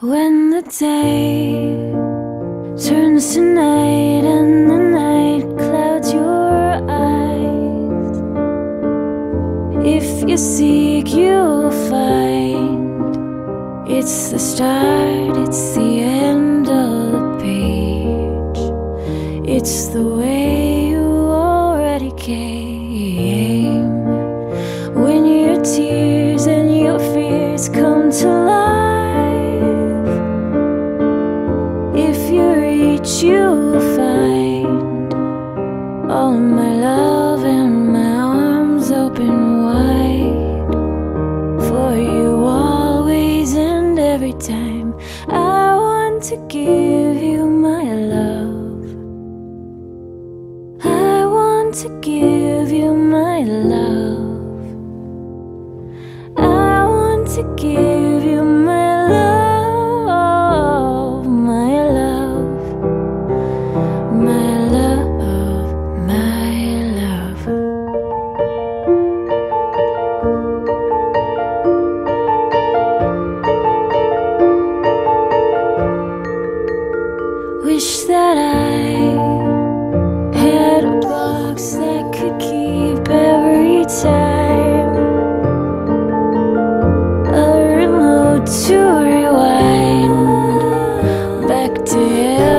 When the day turns to night and the night clouds your eyes, if you seek, you'll find it's the start, it's the end of the page, it's the way you already came. You'll find all my love and my arms open wide for you always and every time. I want to give you my love. I want to give you my love. I want to give to keep every time. A remote to rewind. Back to